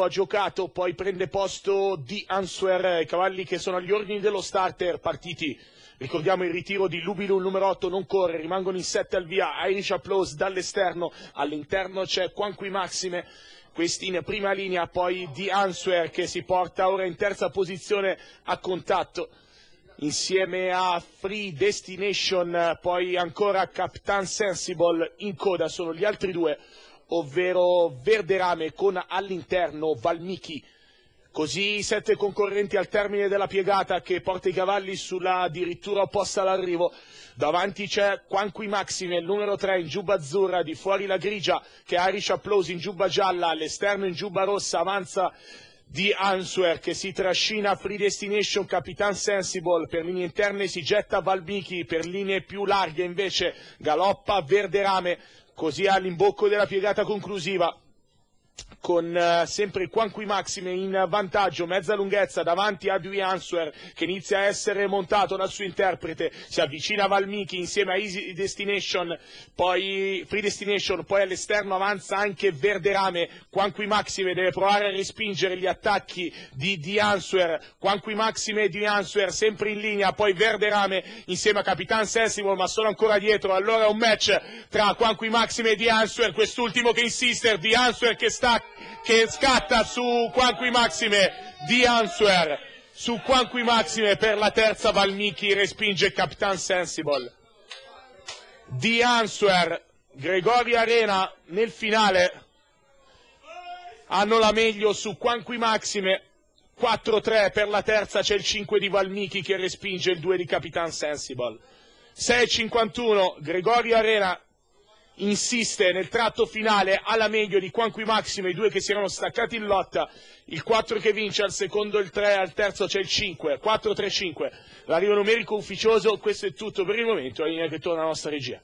ha giocato, poi prende posto di Answer, i cavalli che sono agli ordini dello starter, partiti. Ricordiamo il ritiro di Lubilu, il numero 8 non corre, rimangono in 7 al via, Irish Applause dall'esterno, all'interno c'è Quanqui Maxime, questi in prima linea, poi di Answer che si porta ora in terza posizione a contatto insieme a Free Destination, poi ancora Captain Sensible in coda, sono gli altri due ovvero Verderame con all'interno Valmiki. Così sette concorrenti al termine della piegata che porta i cavalli sulla addirittura opposta all'arrivo. Davanti c'è Quanqui Maxime, il numero 3 in giubba azzurra, di fuori la grigia che ha Irish Applause in giubba gialla, all'esterno in giubba rossa avanza di Answer che si trascina Free Destination Capitan Sensible, per linee interne si getta Valmiki, per linee più larghe invece galoppa Verderame così all'imbocco della piegata conclusiva con uh, sempre Quanqui Maxime in vantaggio, mezza lunghezza davanti a Dewey Answer che inizia a essere montato dal suo interprete, si avvicina a Valmiki insieme a Easy Destination, poi Free Destination, poi all'esterno avanza anche Verderame, Quanqui Maxime deve provare a respingere gli attacchi di Di Answer, Quanqui Maxime e Di Answer sempre in linea, poi Verderame insieme a Capitan Sensible ma sono ancora dietro, allora un match tra Quanqui Maxime e Di Answer, quest'ultimo che insiste, Di Answer che sta che scatta su Quanqui Maxime di Answer su Quanqui Maxime per la terza Valmiki respinge Capitan Sensible. Di Answer Gregorio Arena nel finale. Hanno la meglio su Quanqui Maxime. 4-3 per la terza c'è il 5 di Valmiki che respinge il 2 di Capitan Sensible. 6-51 Gregorio Arena insiste nel tratto finale alla meglio di Quanqui Maximo, i due che si erano staccati in lotta, il 4 che vince, al secondo il 3, al terzo c'è il 5, 4-3-5. L'arrivo numerico ufficioso, questo è tutto per il momento, la linea che torna alla nostra regia.